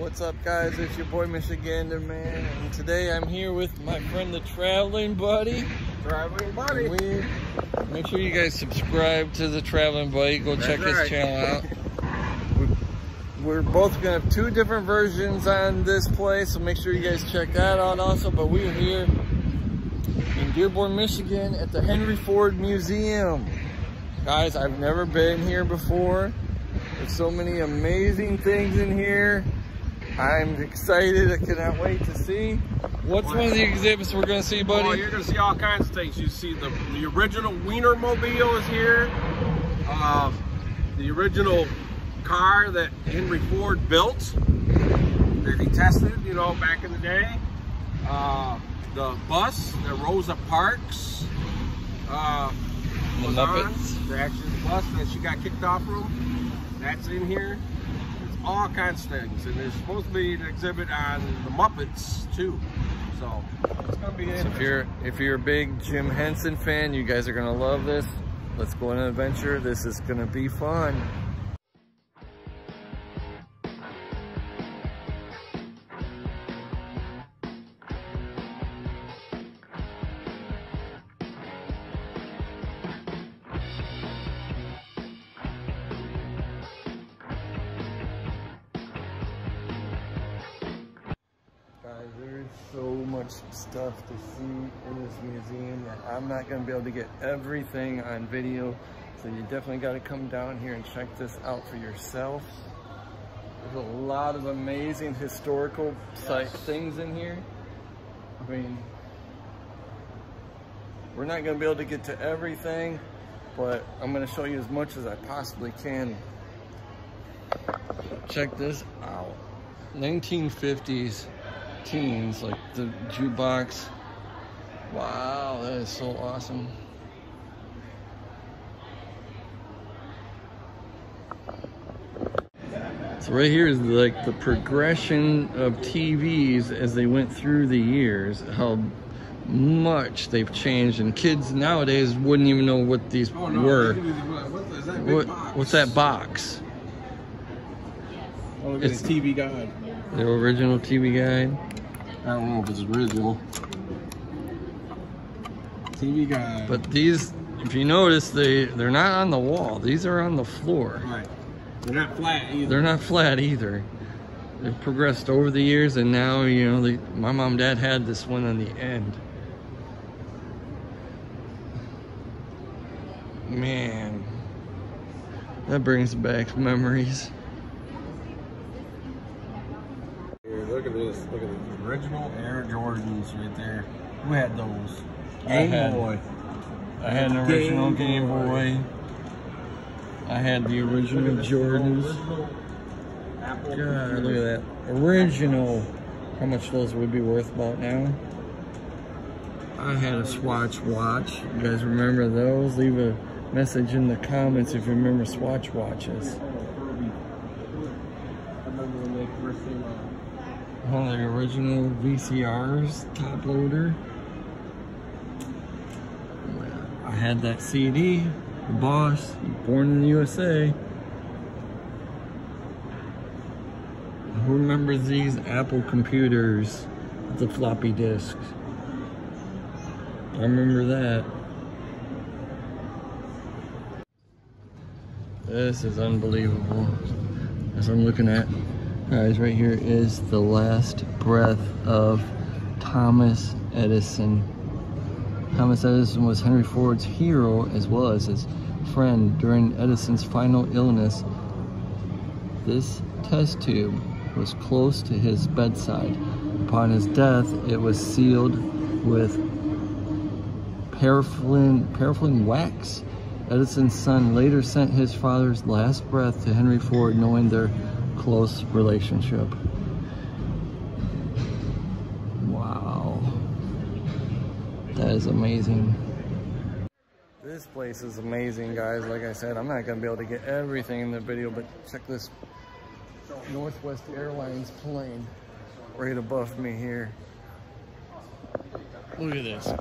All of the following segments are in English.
What's up guys, it's your boy Michigander man, and today I'm here with my friend the Traveling Buddy. Traveling Buddy. We, make sure you guys subscribe to the Traveling Buddy, go That's check right. his channel out. We- We're both gonna have two different versions on this place, so make sure you guys check that out also, but we're here in Dearborn, Michigan at the Henry Ford Museum. Guys, I've never been here before. There's so many amazing things in here. I'm excited. I cannot wait to see. What's one of the exhibits we're gonna see, Oh, buddy? you're gonna see all kinds of things. You see the the original Wienermobile is here. Uh, the original car that Henry Ford built that he tested, you know, back in the day. Uh, the bus that Rosa Parks uh, The was Muppets. on. The actual bus that she got kicked off from. That's in here. All kinds of things, and there's supposed to be an exhibit on the Muppets too. So it's gonna be So interesting. if you're if you're a big Jim Henson fan, you guys are gonna love this. Let's go on an adventure. This is gonna be fun. Much stuff to see in this museum that I'm not gonna be able to get everything on video. So you definitely gotta come down here and check this out for yourself. There's a lot of amazing historical site things in here. I mean, we're not gonna be able to get to everything, but I'm gonna show you as much as I possibly can. Check this out. 1950s teens, like the jukebox. Wow, that is so awesome. So right here is like the progression of TVs as they went through the years, how much they've changed, and kids nowadays wouldn't even know what these Oh, no, were. What, is that What, box? what's that box? Oh, It's- TV guide. The original TV guide. I don't know if it's original. TV guide. But these, if you notice, they, they're not on the wall. These are on the floor. right. They're not flat either. They're not flat either. They've progressed over the years and now, you know, they, my mom and dad had this one on the end. Man, that brings back memories. Here, look at this. Look at the original Air Jordans right there. Who had those? I Game had- Boy. I had an original Game Game Boy. I had the original Jordans. Apple. God, look at that. Original. How much those would be worth about now? I had a Swatch watch. You guys remember those? Leave a message in the comments if you remember Swatch watches. I remember when they first came out. One the original VCRs, top loader. I had that CD, The Boss, Born in the USA. Who remembers these Apple computers with the floppy disks? I remember that. This is unbelievable. As I'm looking at, guys, right here is the last breath of Thomas Edison. Thomas Edison was Henry Ford's hero as well as his friend during Edison's final illness. This test tube was close to his bedside. Upon his death, it was sealed with paraffin, paraffin wax. Edison's son later sent his father's last breath to Henry Ford, knowing their close relationship. Wow. That is amazing. This place is amazing, guys. Like I said, I'm not going to be able to get everything in the video, but check this Northwest Airlines plane right above me here. Look at this.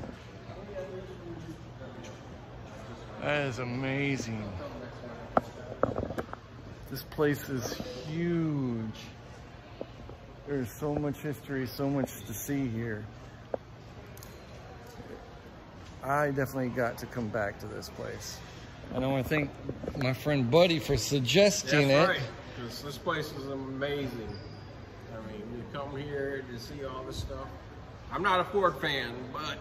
That is amazing. This place is huge. there's so much history, so much to see here. I definitely got to come back to this place. And I want to thank my friend Buddy for suggesting That's it. right, because this place is amazing. I mean, you come here to see all this stuff. I'm not a Ford fan, but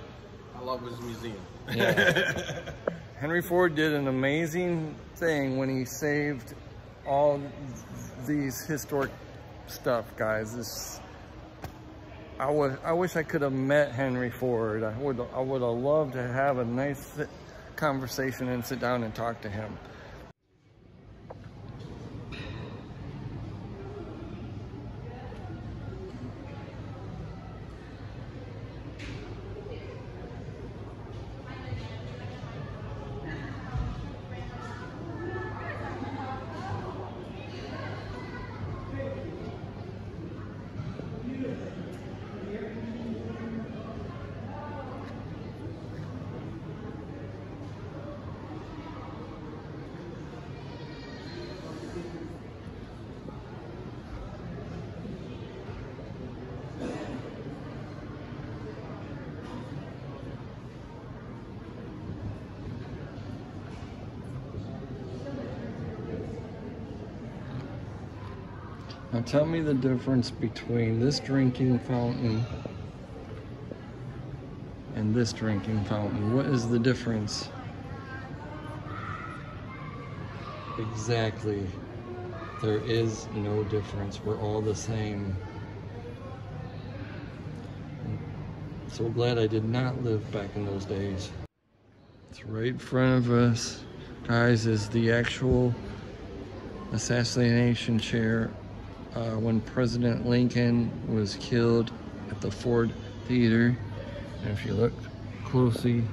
I love his museum. Yeah. Henry Ford did an amazing thing when he saved all these historic stuff, guys. This, I would, I wish I could have met Henry Ford. I would, I would have loved to have a nice conversation and sit down and talk to him. Now tell me the difference between this drinking fountain and this drinking fountain. What is the difference? Exactly. There is no difference. We're all the same. So glad I did not live back in those days. It's right in front of us, guys, is the actual assassination chair uh, when President Lincoln was killed at the Ford Theater. And if you look closely,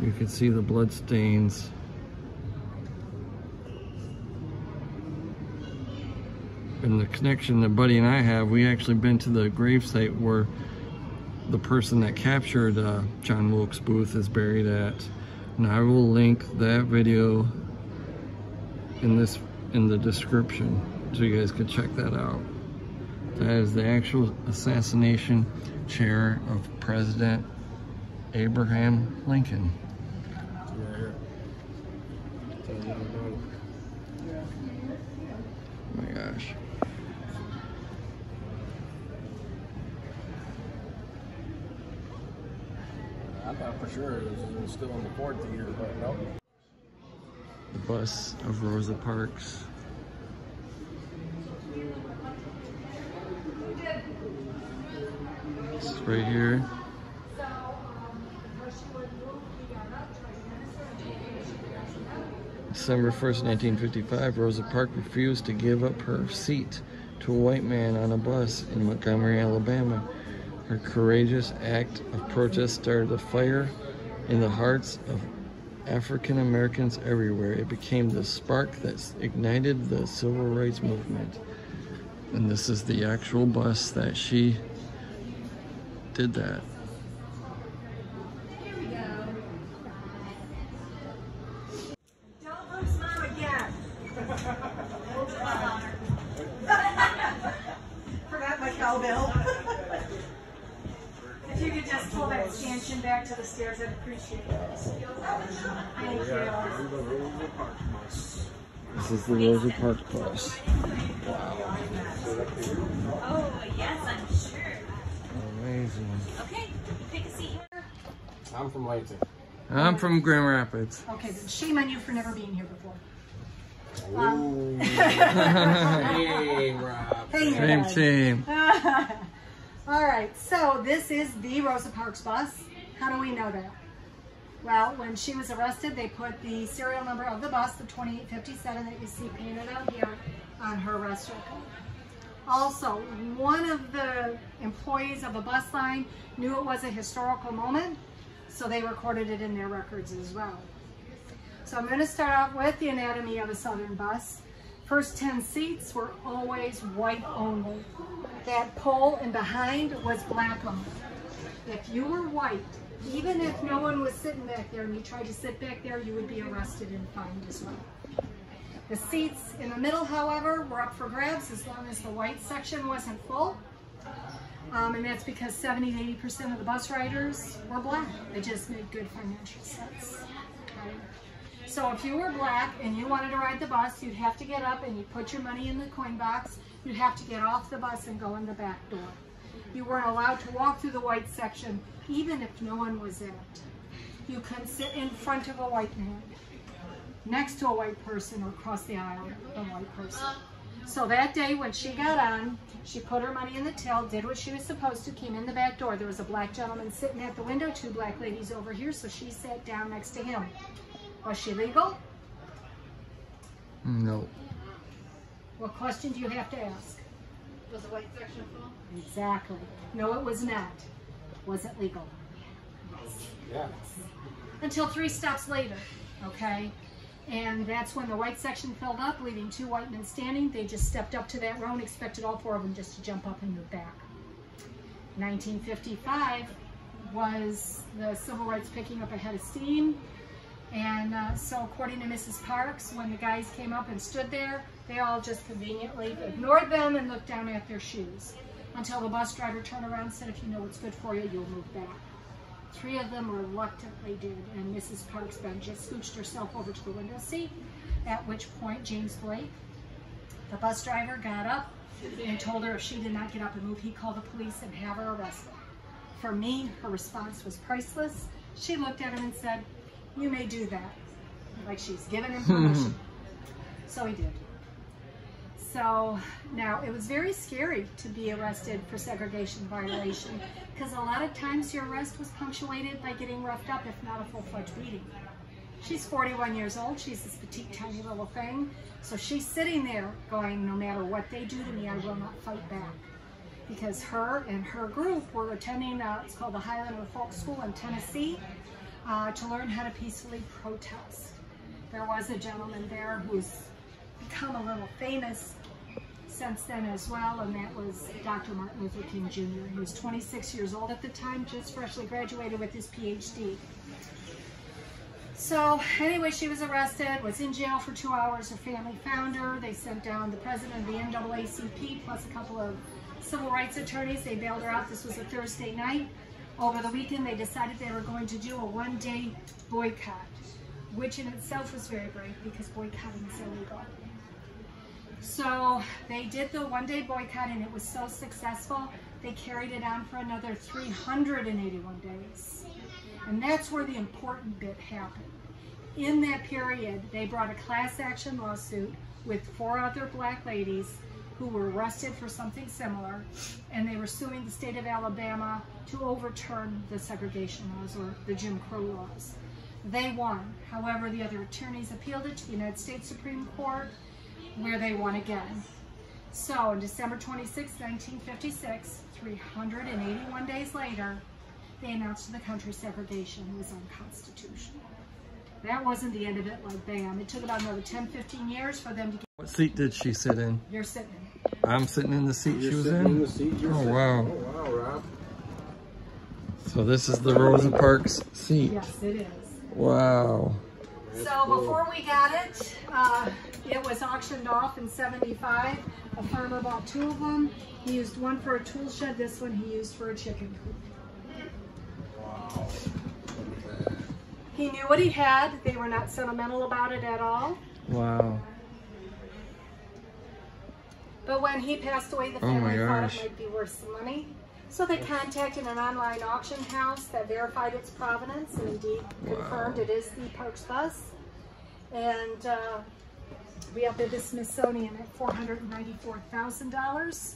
you can see the blood stains. And the connection that Buddy and I have, we actually been to the gravesite where the person that captured uh, John Wilkes Booth is buried at. And I will link that video in this in the description so you guys can check that out. That is the actual assassination chair of President Abraham Lincoln. Oh my gosh. I thought for sure it was, it was still in the Ford Theater, but nope. The bus of Rosa Parks. This is right here. December 1st, 1955, Rosa Parks refused to give up her seat to a white man on a bus in Montgomery, Alabama. Her courageous act of protest started a fire in the hearts of African Americans everywhere. It became the spark that ignited the civil rights movement. And this is the actual bus that she did that. Here we go. Don't lose mom again. Forgot my cowbell. if you could just pull that stanchion back to the stairs, I'd appreciate it. Thank you. This is the Rosa Park bus. Oh, yes, I'm sure. Amazing. Okay, take a seat here. I'm from Lansing. I'm from Grand Rapids. Okay, then shame on you for never being here before. Ooh. Um, hey, Rob. Hey, you Same guys. team. All right, so this is the Rosa Parks bus. How do we know that? Well, when she was arrested, they put the serial number of the bus, the 2857 that you see painted out here, on her arrest record. Also, one of the employees of the bus line knew it was a historical moment, so they recorded it in their records as well. So I'm going to start out with the anatomy of a Southern bus. First 10 seats were always white only. That pole in behind was black only. If you were white, even if no one was sitting back there and you tried to sit back there, you would be arrested and fined as well. The seats in the middle, however, were up for grabs as long as the white section wasn't full. Um, and that's because 70 to 80% of the bus riders were black. They just made good financial sense. Okay? So if you were black and you wanted to ride the bus, you'd have to get up and you put your money in the coin box. You'd have to get off the bus and go in the back door. You weren't allowed to walk through the white section, even if no one was in it. You couldn't sit in front of a white man, next to a white person, or across the aisle from a white person. So that day when she got on, she put her money in the till, did what she was supposed to, came in the back door. There was a black gentleman sitting at the window, two black ladies over here, so she sat down next to him. Was she legal? No. What question do you have to ask? Was the white section full? Exactly. No, it was not. Was it legal? Yeah. Until three stops later, okay? And that's when the white section filled up, leaving two white men standing. They just stepped up to that row and expected all four of them just to jump up and move back. 1955 was the civil rights picking up a head of steam. And uh, so according to Mrs. Parks, when the guys came up and stood there, they all just conveniently ignored them and looked down at their shoes. Until the bus driver turned around and said, if you know what's good for you, you'll move back. Three of them reluctantly did, and Mrs. Parks then just scooched herself over to the window seat, at which point James Blake, the bus driver, got up and told her if she did not get up and move, he'd call the police and have her arrested. For me, her response was priceless. She looked at him and said, you may do that. Like she's given him permission. so he did. So now it was very scary to be arrested for segregation violation because a lot of times your arrest was punctuated by getting roughed up, if not a full-fledged beating. She's 41 years old. She's this petite, tiny little thing. So she's sitting there going, no matter what they do to me, I will not fight back. Because her and her group were attending, uh, it's called the Highlander Folk School in Tennessee, uh, to learn how to peacefully protest. There was a gentleman there who's become a little famous since then as well, and that was Dr. Martin Luther King Jr. He was 26 years old at the time, just freshly graduated with his PhD. So anyway, she was arrested, was in jail for two hours. Her family found her. They sent down the president of the NAACP plus a couple of civil rights attorneys. They bailed her out. This was a Thursday night. Over the weekend, they decided they were going to do a one-day boycott, which in itself was very brave because boycotting is illegal. So they did the one-day boycott, and it was so successful, they carried it on for another 381 days. And that's where the important bit happened. In that period, they brought a class action lawsuit with four other black ladies who were arrested for something similar, and they were suing the state of Alabama to overturn the segregation laws or the Jim Crow laws. They won. However, the other attorneys appealed it to the United States Supreme Court, where they won again. So on December 26, 1956, 381 days later, they announced to the country segregation was unconstitutional. That wasn't the end of it like bam. It took about another 10, 15 years for them to get, What seat did she sit in? you're sitting in. I'm sitting in the seat she You're was sitting in in. the seat. You're Oh, sitting- wow. Oh, wow, Rob. So this is the Rosa Parks seat. Yes, it is. Wow. So before we got it, uh, it was auctioned off in 75. A farmer bought two of them. He used one for a tool shed, this one he used for a chicken coop. Wow. He knew what he had. They were not sentimental about it at all. Wow. But when he passed away, the Oh family thought it might be worth some money. So they contacted an online auction house that verified its provenance and indeed confirmed it is the Parks bus. And uh, we upped the Smithsonian at $494,000.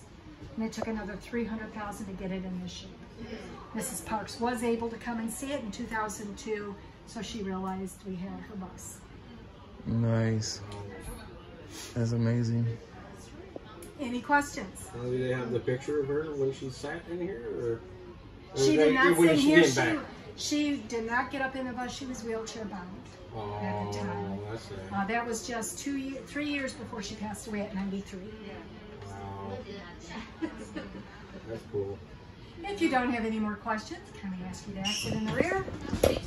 And it took another 300,000 to get it in this shape. Mrs. Parks was able to come and see it in 2002, so she realized we had her bus. Nice. That's amazing. Any questions? Now, do they have the picture of her when she sat in here, or? or She they- did not sit here. She, back? she did not get up in the bus. She was wheelchair bound. at the time. Oh. Uh, that was just two, three years before she passed away at 93. Wow. That's cool. If you don't have any more questions, can I ask you to exit in the rear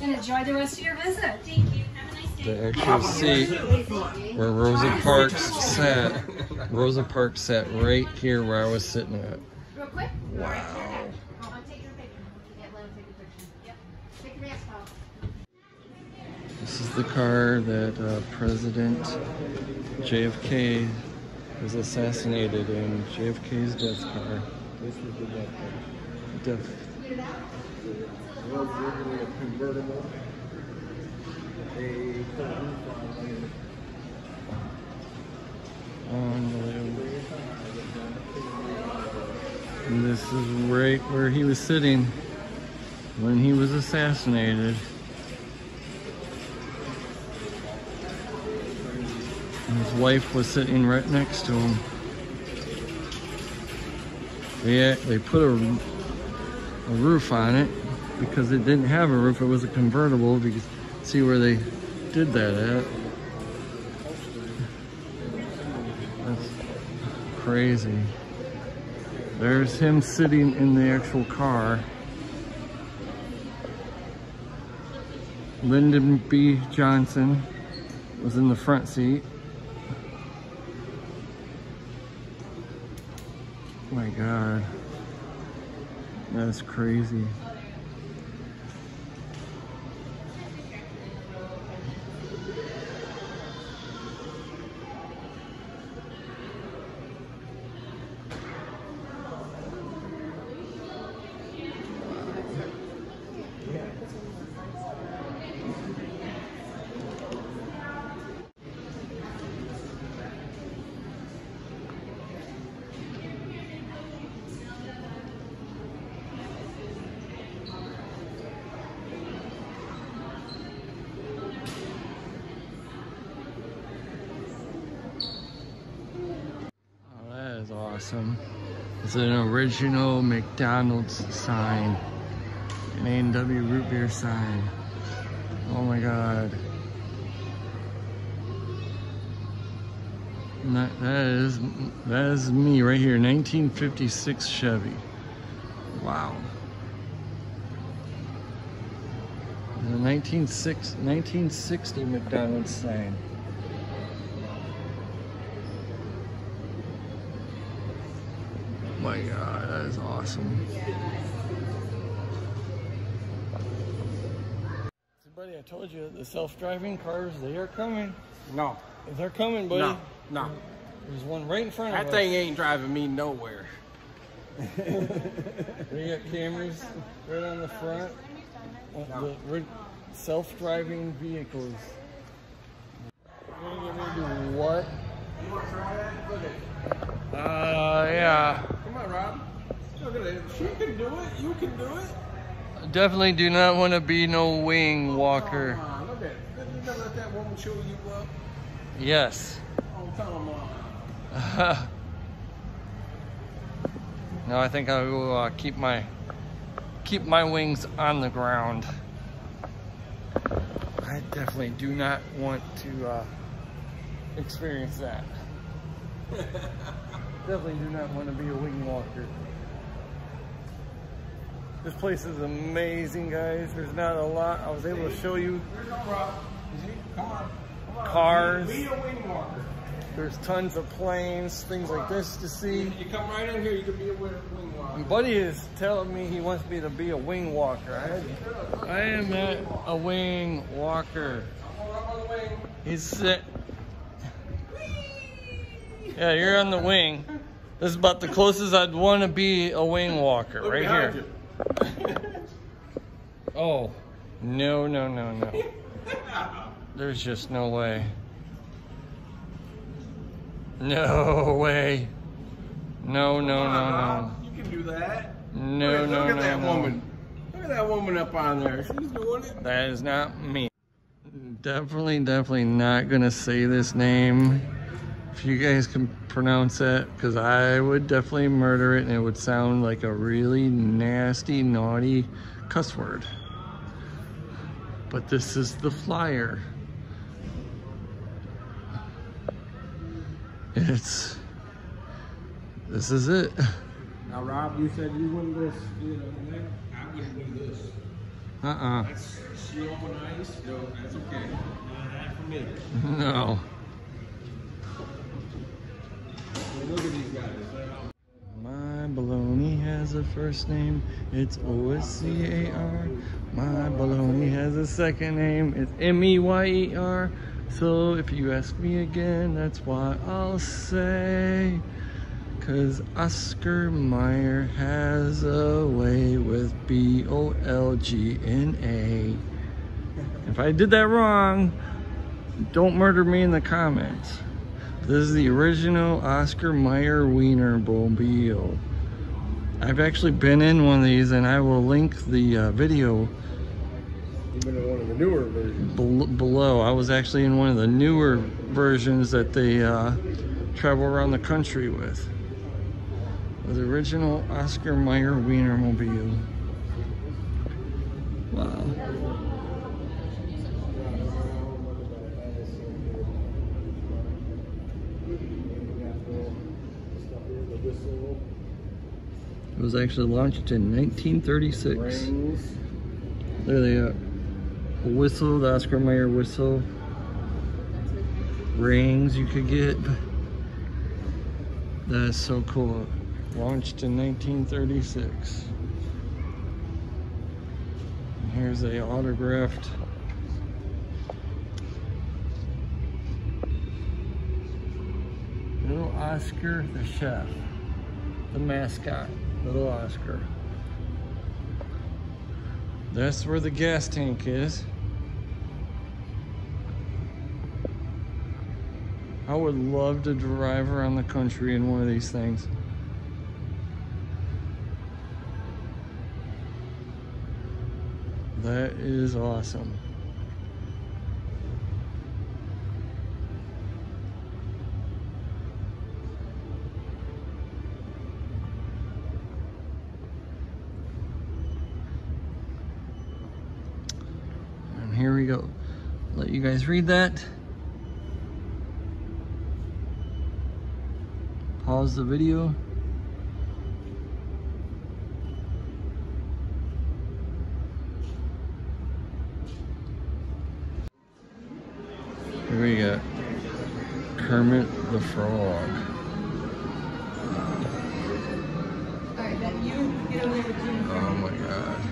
and enjoy the rest of your visit? Thank you. Have a nice day. The actual seat where Rosa Parks sat. Rosa Parks sat right here where I was sitting at. Real quick? Wow. All right, turn back. I'm taking a picture. Yeah, let him take a picture. Yep. Take your. This is the car that uh, President JFK was assassinated in. JFK's death car. This is the death car. And um, this is right where he was sitting when he was assassinated. And his wife was sitting right next to him. They, they put a, a roof on it because it didn't have a roof. It was a convertible. Can see where they did that at. That's crazy. There's him sitting in the actual car. Lyndon B. Johnson was in the front seat. Oh my God. That's crazy. Oh, that is awesome. It's an original McDonald's sign. An A&W root beer sign. Oh my god. That, that is that is me right here, 1956 Chevy. Wow. 1960, 1960 McDonald's sign. my god, that is awesome. See, buddy, I told you the self-driving cars, they are coming. No, They're coming, buddy. no, no. There's one right in front That of us. That thing ain't driving me nowhere. We got cameras right on the front. Uh, No. the self-driving vehicles. You're gonna get me to do what? You want to try that? Look at it. Uh, yeah. Come on, Rob. She can do it. You can do it. Definitely do not want to be no wing walker. Come on, look at. You never let that woman show you up. Yes. Oh, him, Mom. no, I think I will uh, keep my keep my wings on the ground. I definitely do not want to uh, experience that. definitely do not want to be a wing walker. This place is amazing, guys. There's not a lot. I was able to show you There's no Rob. You see? Come on. Come on. Cars. Be a wing walker. there's tons of planes, things like this to see. You come right in here, you can be a wing walker. Buddy is telling me he wants me to be a wing walker. I, I am not a wing walker. Hold up on the wing. He's sit. Yeah, you're on the wing. This is about the closest I'd want to be a wing walker, right here. Oh, no, no, no, no. There's just no way. No way. No, no, on, no, You can do that. no. No, look, no, look at no, that no. woman. Look at that woman up on there. She's doing it. That is not me. Definitely, definitely not gonna say this name. If you guys can pronounce it, because I would definitely murder it and it would sound like a really nasty, naughty cuss word. But this is the flyer. It's, this is it. Now, Rob, you said you wouldn't go, you know, that- I wouldn't do this. Uh-uh, That's snow and ice. No, that's okay. Not for me. no. Look at these guys. My baloney. has a first name. It's O-S-C-A-R. My baloney has a second name. It's M-E-Y-E-R. So if you ask me again, that's why I'll say. Cause Oscar Mayer has a way with B-O-L-G-N-A. If I did that wrong, don't murder me in the comments. This is the original Oscar Mayer Wiener Mobile. I've actually been in one of these and I will link the uh, video Even in one of the newer versions. below. I was actually in one of the newer versions that they uh, travel around the country with. The original Oscar Mayer Wienermobile. Wow. It was actually launched in 1936. Rings. There they are. A whistle, the Oscar Mayer whistle. Rings you could get. That is so cool. Launched in 1936. And here's a autographed little Oscar the chef, the mascot, little Oscar. That's where the gas tank is. I would love to drive around the country in one of these things. That is awesome. And here we go. Let you guys read that. Pause the video. Here we got Kermit the Frog. Oh my god.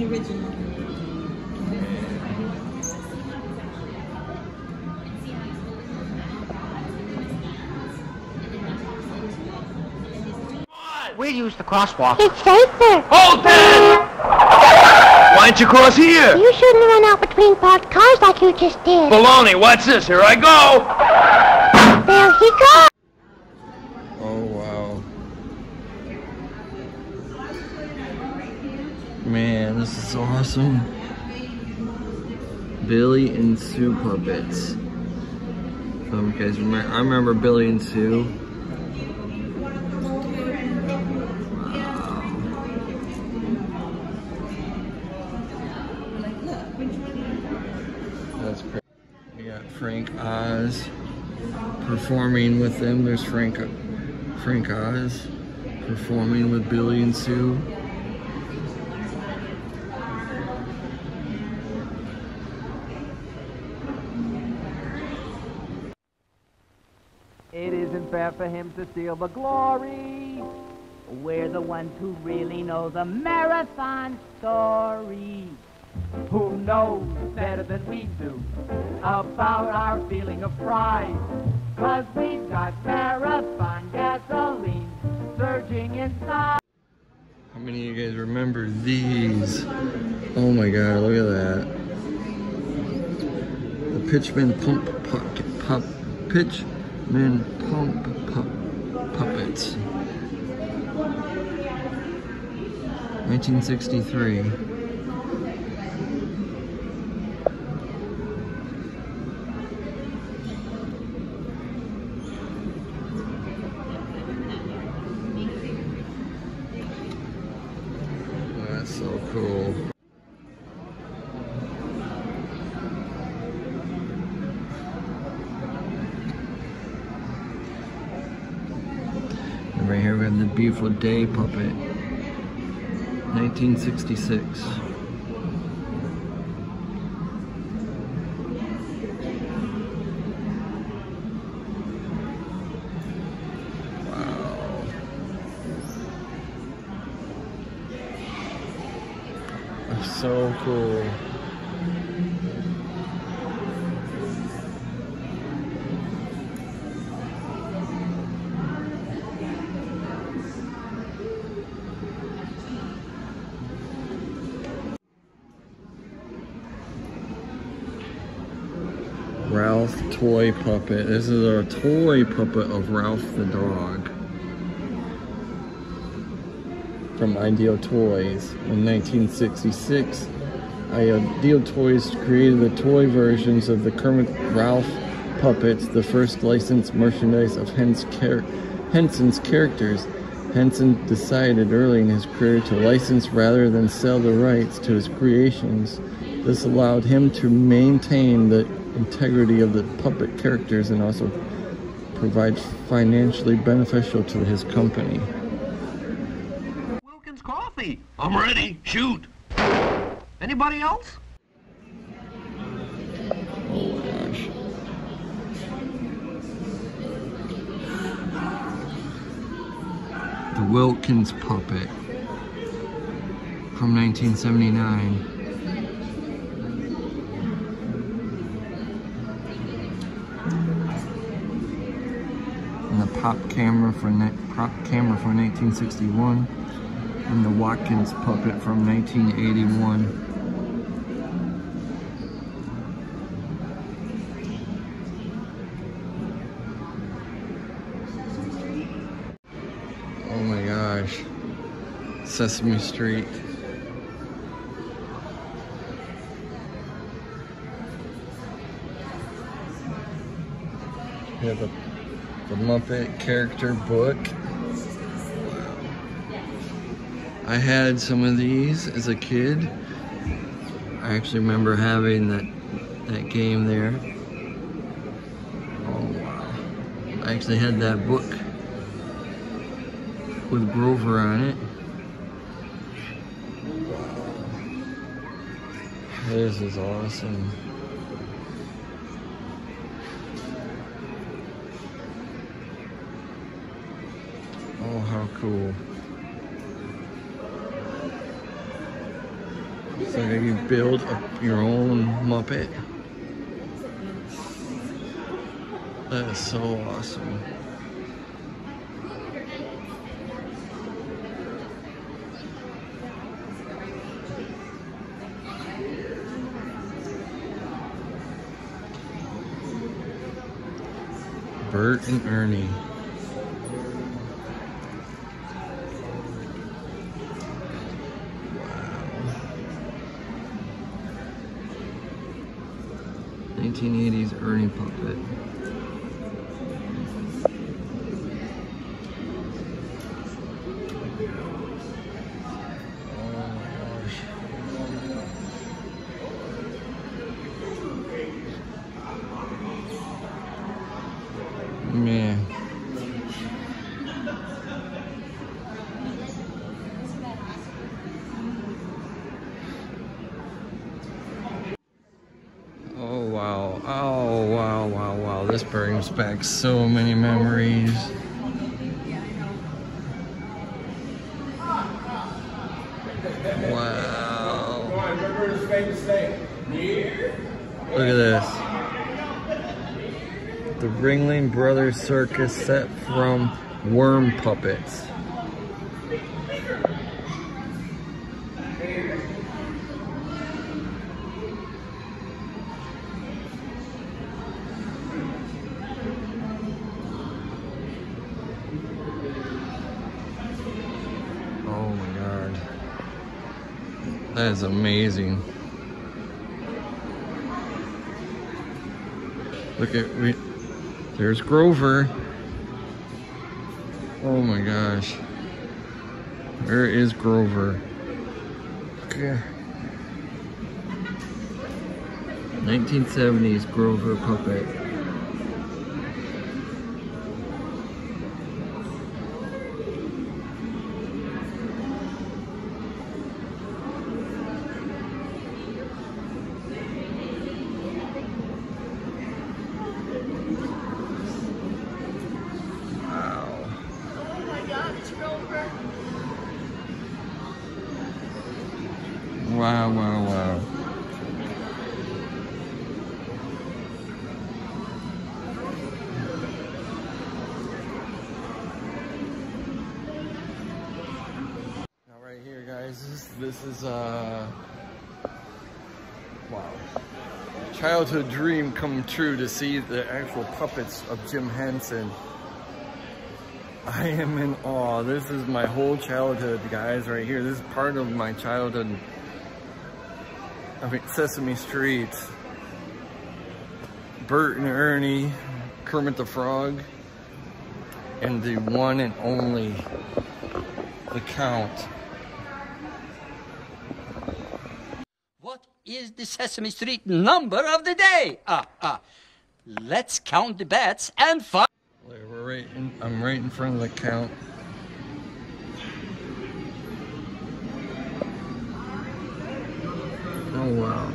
The original. We use the crosswalk. It's safer. Hold it! Why don't you cross here? You shouldn't run out between parked cars like you just did. Baloney, what's this? Here I go! There he goes. Oh wow. Man, this is awesome. Billy and Sue puppets. Um, guys? I remember Billy and Sue. That's crazy. We got Frank Oz performing with them. There's Frank Frank Oz performing with Billy and Sue. It isn't fair for him to steal the glory. We're the ones who really know the marathon story. Who knows better than we do about our feeling of pride? Cause we've got marathon gasoline surging inside. How many of you guys remember these? Oh my god, look at that. The Pitchman Pump Pup, pup Pitchman Pump Pup Puppets. 1963. Beautiful Day puppet. 1966. Toy puppet. This is a toy puppet of Ralph the dog. From Ideal Toys in 1966. Ideal Toys created the toy versions of the Kermit Ralph puppets, the first licensed merchandise of Henson's characters. Henson decided early in his career to license rather than sell the rights to his creations. This allowed him to maintain the integrity of the puppet characters and also provide financially beneficial to his company. Wilkins Coffee. I'm ready. Shoot. Anybody else? Oh my gosh. The Wilkins puppet from 1979. The pop camera from prop camera from 1961 and the Watkins puppet from 1981. Oh my gosh. Sesame Street. We have the Muppet character book. I had some of these as a kid. I actually remember having that that game there. Oh wow. I actually had that book with Grover on it. This is awesome. Oh, how cool. So you build a, your own Muppet. That is so awesome. Bert and Ernie. Ernie puppet. Brings back so many memories. Wow. Look at this. The Ringling Brothers Circus set from Worm Puppets. That is amazing. Look at we there's Grover. Oh my gosh. Where is Grover? Okay. 1970s Grover puppet. This, this is, uh, wow. Childhood dream come true to see the actual puppets of Jim Henson. I am in awe. This is my whole childhood, guys, right here. This is part of my childhood. I mean, Sesame Street, Bert and Ernie, Kermit the Frog, and the one and only, the Count. What is the Sesame Street number of the day? Ah, ah. Let's count the bats and find. We're right in, I'm right in front of the Count. Oh wow.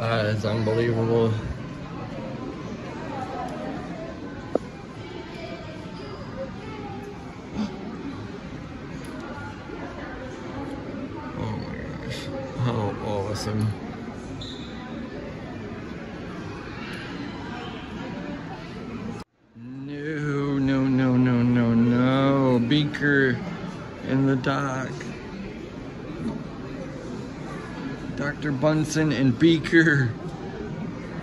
That is unbelievable. Awesome. No, no, no, no, no, no. Beaker in the dock. Dr. Bunsen and Beaker.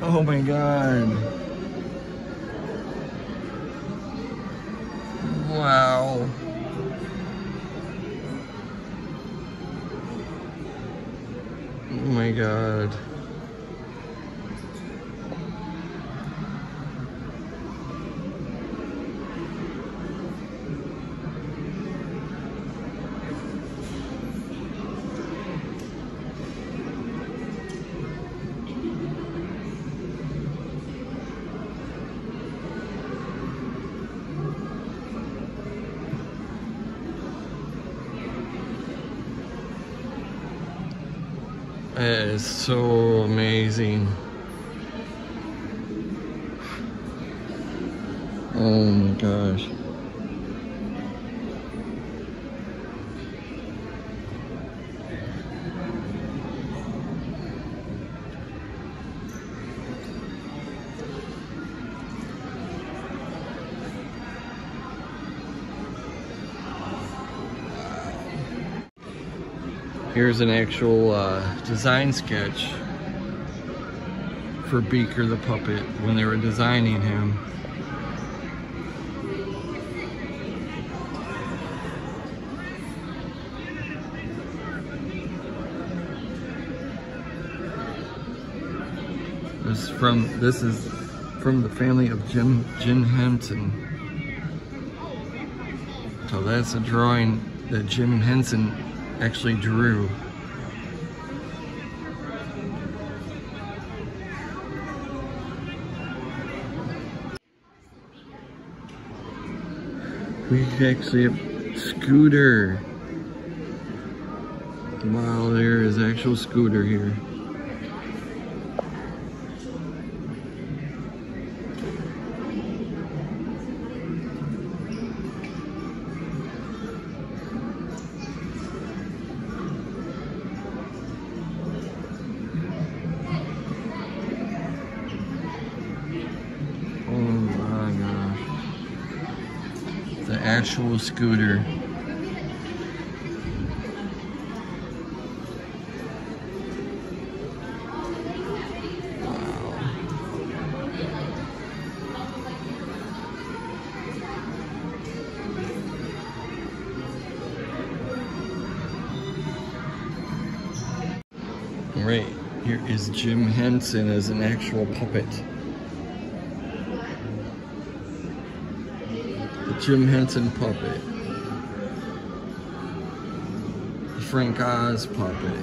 Oh my god. God. It is so Here's an actual uh, design sketch for Beaker the puppet when they were designing him. This from this is from the family of Jim Jim Henson. So that's a drawing that Jim Henson actually drew. We actually have scooter. Wow, there is actual scooter here. The actual scooter. Right, here is Jim Henson as an actual puppet. The Jim Henson puppet. The Frank Oz puppet.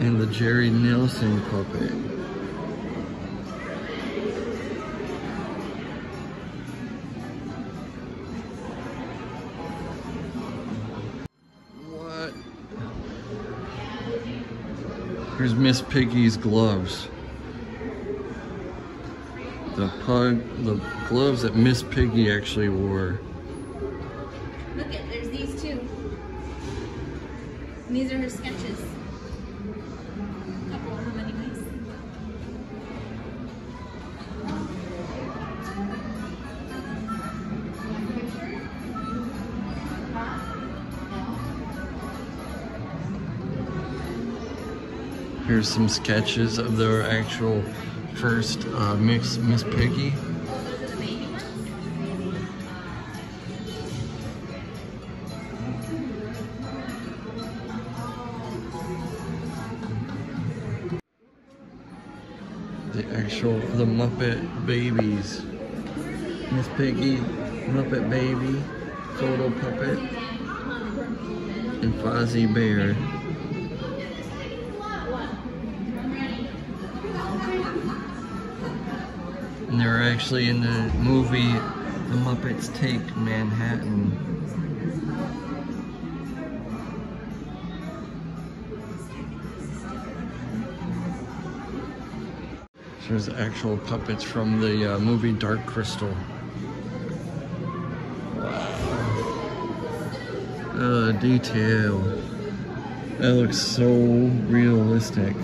And the Jerry Nelson puppet. Here's Miss Piggy's gloves. The pug, the gloves that Miss Piggy actually wore. Here's some sketches of their actual first uh, mix, Miss Piggy. The. Actual, the Muppet babies. Miss Piggy, Muppet Baby, Photo Puppet, and Fozzie Bear. Actually in the movie The Muppets Take Manhattan. There's actual puppets from the uh, movie Dark Crystal. Wow. Uh, detail. That looks so realistic.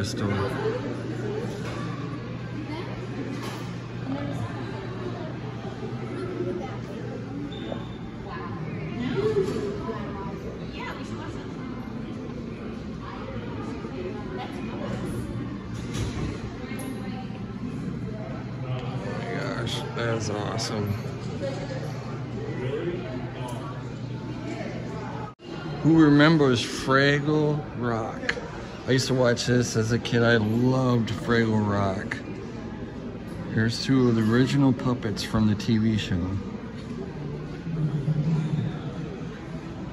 Crystal. Oh my gosh, that is awesome. Who remembers Fraggle Rock? I used to watch this as a kid. I loved Fraggle Rock. Here's two of the original puppets from the TV show.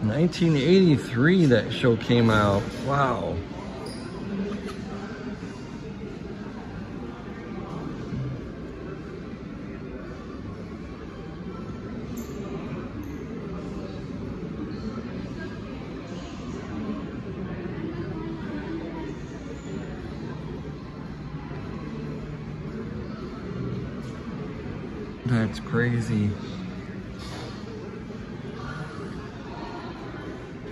1983 that show came out. Wow. That's crazy.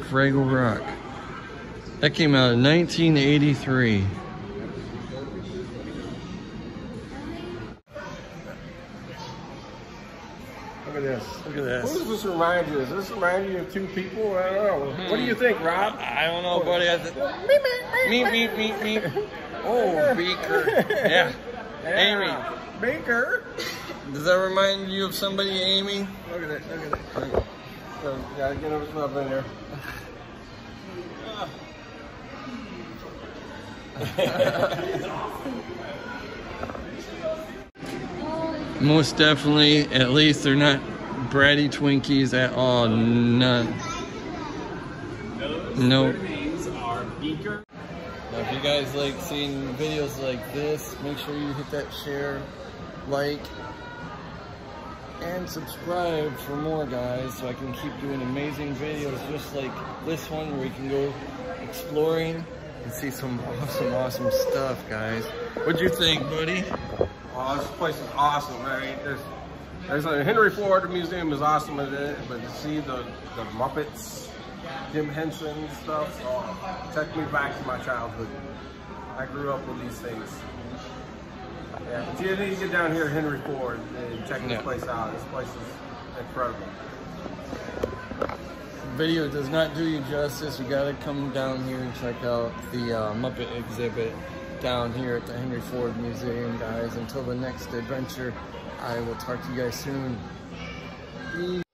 Fraggle Rock. That came out in 1983. Look at this. Look at What this. does this remind you? Does this remind you of two people? I don't know. What do you think, Rob? I don't know, buddy. I th- meep, meep, meep, meep. Oh, Beaker. Yeah. Amy. Baker. Does that remind you of somebody, Amy? Look at it. Look at it. So, gotta get him stuff in there. Most definitely, at least they're not bratty Twinkies at all. None. Nope. Now, if you guys like seeing videos like this, make sure you hit that share, like, and subscribe for more, guys, so I can keep doing amazing videos just like this one where we can go exploring and see some awesome, awesome stuff, guys. What'd you think, buddy? Oh, this place is awesome, man. There's, there's a Henry Ford Museum is awesome but to see the, the Muppets, Jim Henson stuff, oh, took me back to my childhood. I grew up with these things. Yeah, but you need to get down here, at Henry Ford, and check this Yeah. place out. This place is incredible. video does not do you justice. You gotta come down here and check out the uh, Muppet exhibit down here at the Henry Ford Museum, guys. Until the next adventure, I will talk to you guys soon. Peace.